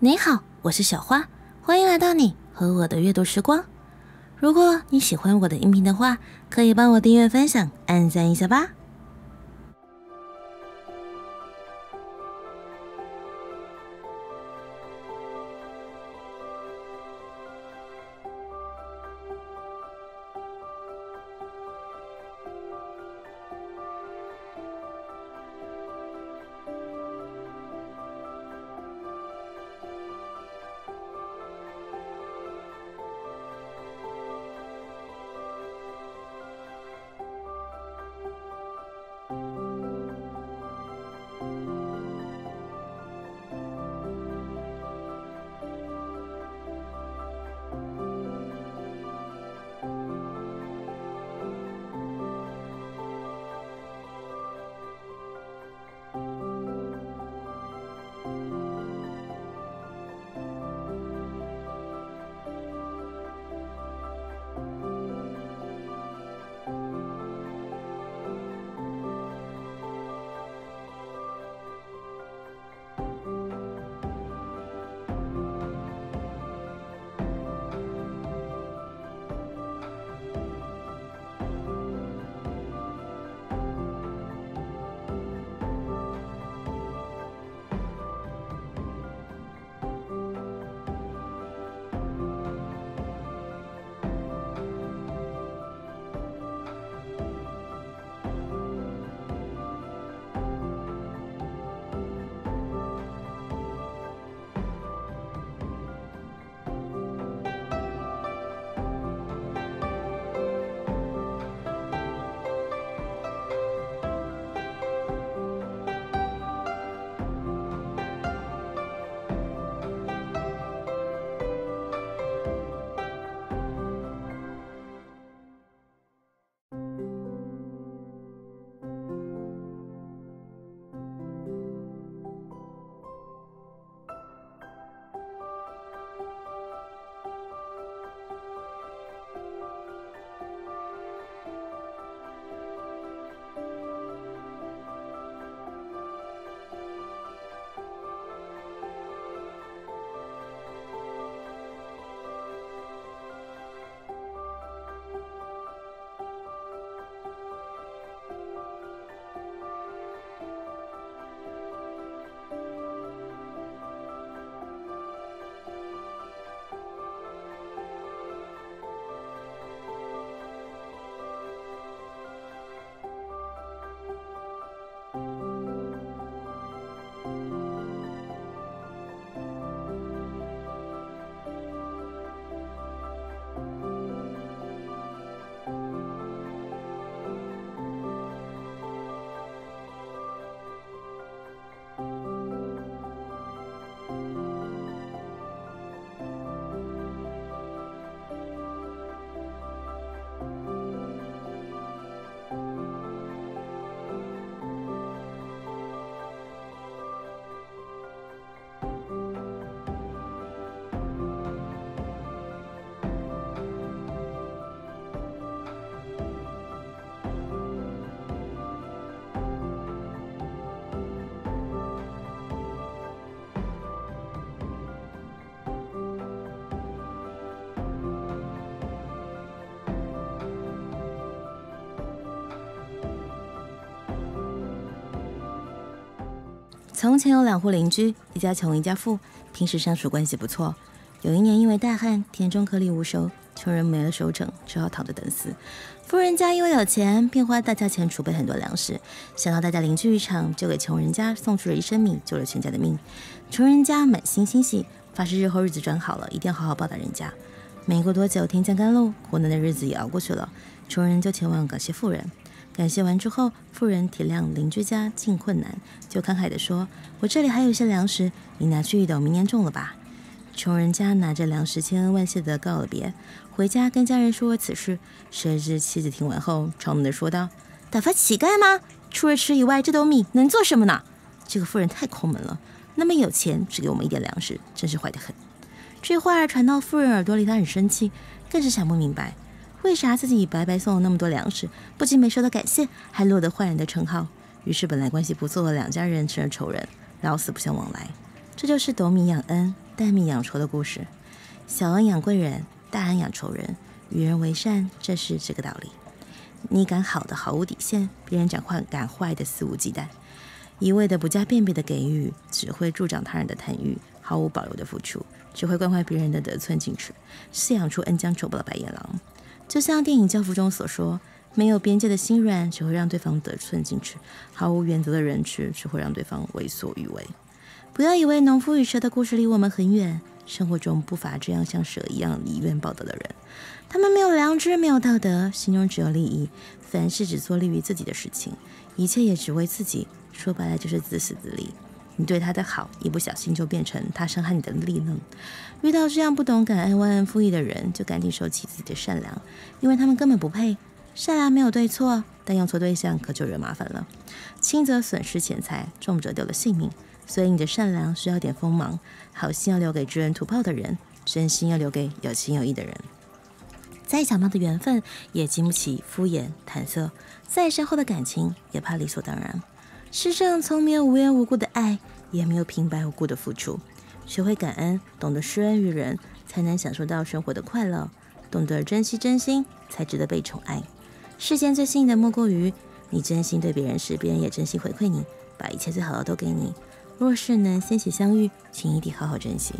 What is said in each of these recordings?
你好，我是小花，欢迎来到你和我的阅读时光。如果你喜欢我的音频的话，可以帮我订阅、分享、按赞一下吧。从前有两户邻居，一家穷一家富，平时相处关系不错。有一年因为大旱，田中颗粒无收，穷人没了收成，只好躺着等死。富人家因为有钱，便花大价钱储备很多粮食，想到大家邻居一场，就给穷人家送出了一升米，救了全家的命。穷人家满心欣喜，发誓日后日子转好了，一定要好好报答人家。没过多久，天降甘露，苦难的日子也熬过去了，穷人就前往感谢富人。感谢完之后，富人体谅邻居家境困难，就慷慨地说：“我这里还有一些粮食，你拿去等明年种了吧。”穷人家拿着粮食，千恩万谢地告了别，回家跟家人说此事。谁知妻子听完后，嘲弄地说道：“打发乞丐吗？除了吃以外，这斗米能做什么呢？这个富人太抠门了，那么有钱，只给我们一点粮食，真是坏得很。”这话传到富人耳朵里，他很生气，更是想不明白。为啥自己白白送了那么多粮食，不仅没受到感谢，还落得坏人的称号？于是本来关系不错的两家人成了仇人，老死不相往来。这就是斗米养恩，担米养仇的故事。小恩养贵人，大恩养仇人。与人为善，这是这个道理。你敢好的毫无底线，别人讲话敢坏的肆无忌惮，一味的不加辨别的给予，只会助长他人的贪欲，毫无保留的付出，只会惯坏别人的得寸进尺，饲养出恩将仇报的白眼狼。就像电影《教父》中所说，没有边界的心软，只会让对方得寸进尺；毫无原则的人质，只会让对方为所欲为。不要以为农夫与蛇的故事离我们很远，生活中不乏这样像蛇一样以怨报德的人。他们没有良知，没有道德，心中只有利益，凡事只做利于自己的事情，一切也只为自己。说白了就是自私自利。你对他的好，一不小心就变成他伤害你的利刃。遇到这样不懂感恩、忘恩负义的人，就赶紧收起自己的善良，因为他们根本不配。善良没有对错，但用错对象可就惹麻烦了。轻则损失钱财，重则丢了性命。所以你的善良需要点锋芒，好心要留给知恩图报的人，真心要留给有情有义的人。再巧妙的缘分也经不起敷衍搪塞，再深厚的感情也怕理所当然。世上从没有无缘无故的爱，也没有平白无故的付出。学会感恩，懂得施恩于人，才能享受到生活的快乐；懂得珍惜真心，才值得被宠爱。世间最幸运的莫过于你真心对别人时，别人也真心回馈你，把一切最好的都给你。若是能先喜相遇，请一定好好珍惜。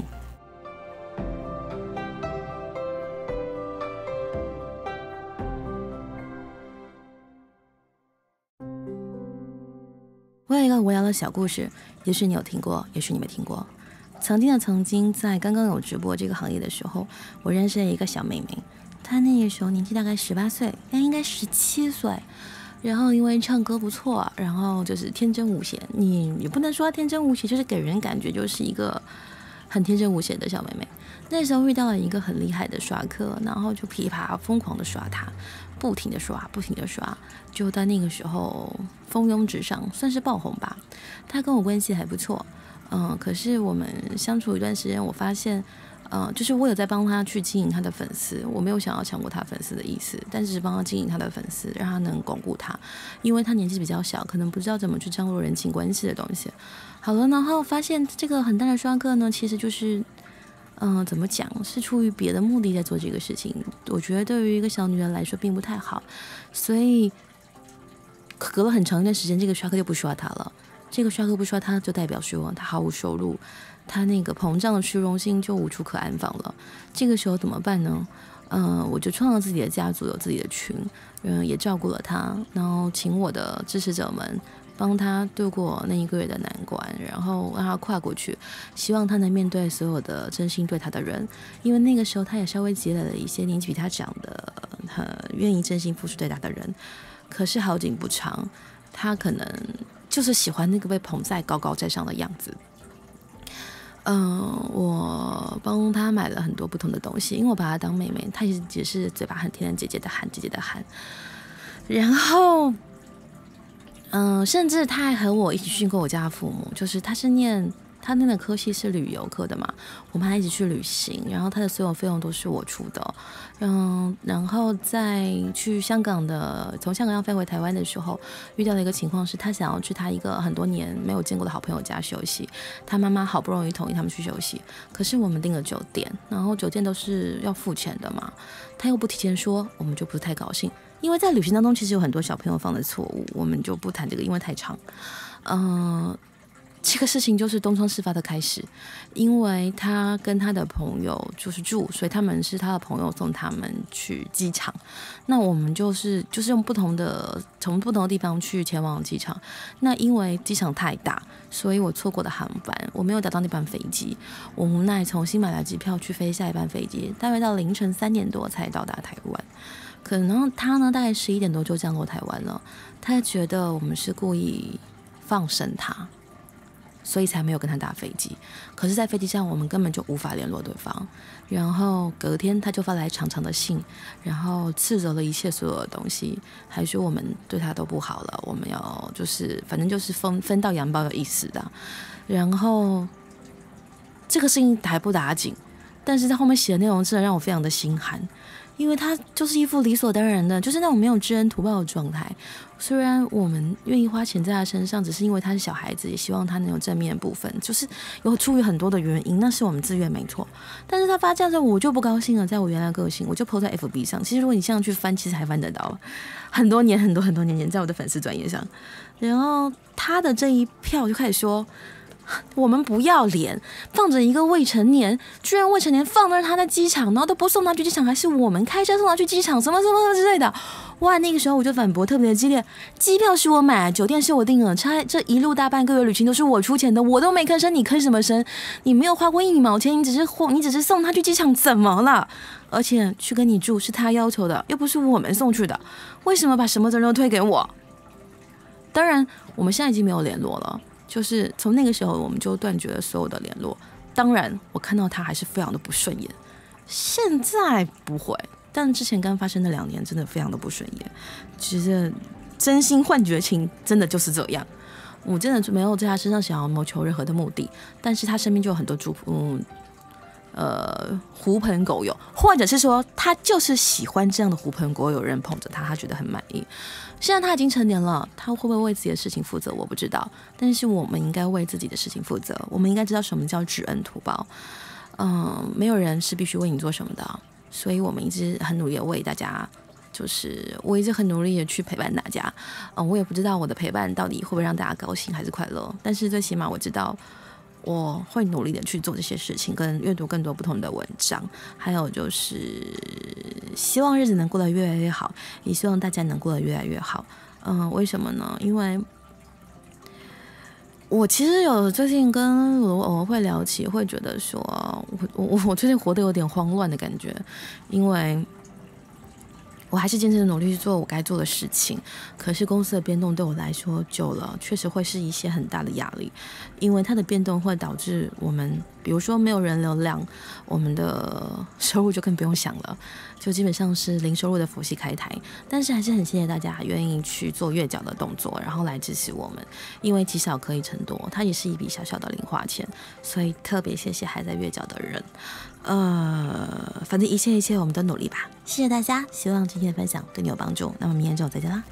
我有一个无聊的小故事，也许你有听过，也许你没听过。曾经的曾经，在刚刚有直播这个行业的时候，我认识了一个小妹妹，她那个时候年纪大概十八岁，但应该十七岁。然后因为唱歌不错，然后就是天真无邪。你也不能说天真无邪，就是给人感觉就是一个很天真无邪的小妹妹。那时候遇到了一个很厉害的刷客，然后就噼啪疯狂的刷他。不停的刷，不停的刷，就在那个时候蜂拥直上，算是爆红吧。他跟我关系还不错，嗯，可是我们相处一段时间，我发现，嗯，就是我有在帮他去经营他的粉丝，我没有想要抢过他粉丝的意思，但是帮他经营他的粉丝，让他能巩固他，因为他年纪比较小，可能不知道怎么去张罗人情关系的东西。好了，然后发现这个很大的刷客呢，其实就是。嗯，怎么讲？是出于别的目的在做这个事情。我觉得对于一个小女人来说并不太好，所以隔了很长一段时间，这个刷客就不刷他了。这个刷客不刷他，就代表说他毫无收入，他那个膨胀的虚荣心就无处可安放了。这个时候怎么办呢？嗯，我就创造自己的家族，有自己的群，嗯，也照顾了他，然后请我的支持者们。帮他度过那一个月的难关，然后让他跨过去，希望他能面对所有的真心对他的人，因为那个时候他也稍微积累了一些年纪比他长的、很愿意真心付出对他的人。可是好景不长，他可能就是喜欢那个被捧在高高在上的样子。嗯，我帮他买了很多不同的东西，因为我把他当妹妹，他也也是嘴巴很甜的姐姐的喊姐姐的喊，然后。嗯，甚至他还和我一起训过我家父母，就是他是念他念的科系是旅游科的嘛，我们还一起去旅行，然后他的所有费用都是我出的，嗯，然后在去香港的，从香港要飞回台湾的时候，遇到了一个情况是，他想要去他一个很多年没有见过的好朋友家休息，他妈妈好不容易同意他们去休息，可是我们订了酒店，然后酒店都是要付钱的嘛，他又不提前说，我们就不是太高兴。因为在旅行当中，其实有很多小朋友犯的错误，我们就不谈这个，因为太长。嗯。这个事情就是东窗事发的开始，因为他跟他的朋友就是住，所以他们是他的朋友送他们去机场。那我们就是就是用不同的从不同的地方去前往机场。那因为机场太大，所以我错过的航班，我没有打到那班飞机。我无奈重新买了机票去飞下一班飞机，大约到凌晨三点多才到达台湾。可能他呢，大概十一点多就降落台湾了。他觉得我们是故意放生他。所以才没有跟他打飞机，可是，在飞机上我们根本就无法联络对方。然后隔天他就发来长长的信，然后斥责了一切所有的东西，还说我们对他都不好了，我们要就是反正就是分分道扬镳的意思的。然后这个事情还不打紧，但是在后面写的内容真的让我非常的心寒，因为他就是一副理所当然的，就是那种没有知恩图报的状态。虽然我们愿意花钱在他身上，只是因为他是小孩子，也希望他能有正面的部分，就是有出于很多的原因，那是我们自愿没错。但是他发这样子，我就不高兴了。在我原来个性，我就 po 在 FB 上。其实如果你现在去翻，其实还翻得到，很多年、很多很多年前，在我的粉丝专页上。然后他的这一票就开始说。我们不要脸，放着一个未成年，居然未成年放那儿他在机场，然后都不送他去机场，还是我们开车送他去机场，什么什么什么之类的。哇，那个时候我就反驳特别的激烈，机票是我买，酒店是我订的，差这一路大半个月旅行都是我出钱的，我都没吭声，你吭什么声？你没有花过一毛钱，你只是你只是送他去机场，怎么了？而且去跟你住是他要求的，又不是我们送去的，为什么把什么责任都推给我？当然，我们现在已经没有联络了。就是从那个时候，我们就断绝了所有的联络。当然，我看到他还是非常的不顺眼。现在不会，但之前刚发生的两年真的非常的不顺眼。其实，真心换绝情，真的就是这样。我真的没有在他身上想要谋求任何的目的，但是他身边就有很多猪嗯呃狐朋狗友，或者是说他就是喜欢这样的狐朋狗友人捧着他，他觉得很满意。现在他已经成年了，他会不会为自己的事情负责？我不知道。但是我们应该为自己的事情负责。我们应该知道什么叫知恩图报。嗯，没有人是必须为你做什么的，所以我们一直很努力的为大家，就是我一直很努力的去陪伴大家。嗯，我也不知道我的陪伴到底会不会让大家高兴还是快乐，但是最起码我知道。我会努力的去做这些事情，跟阅读更多不同的文章，还有就是希望日子能过得越来越好，也希望大家能过得越来越好。嗯，为什么呢？因为我其实有最近跟罗偶尔会聊起，会觉得说我我我最近活得有点慌乱的感觉，因为。我还是坚持努力去做我该做的事情，可是公司的变动对我来说久了确实会是一些很大的压力，因为它的变动会导致我们，比如说没有人流量，我们的收入就更不用想了，就基本上是零收入的佛系开台。但是还是很谢谢大家愿意去做月缴的动作，然后来支持我们，因为积少可以成多，它也是一笔小小的零花钱，所以特别谢谢还在月缴的人。呃，反正一切一切，我们都努力吧。谢谢大家，希望今天的分享对你有帮助。那么明天就再见啦。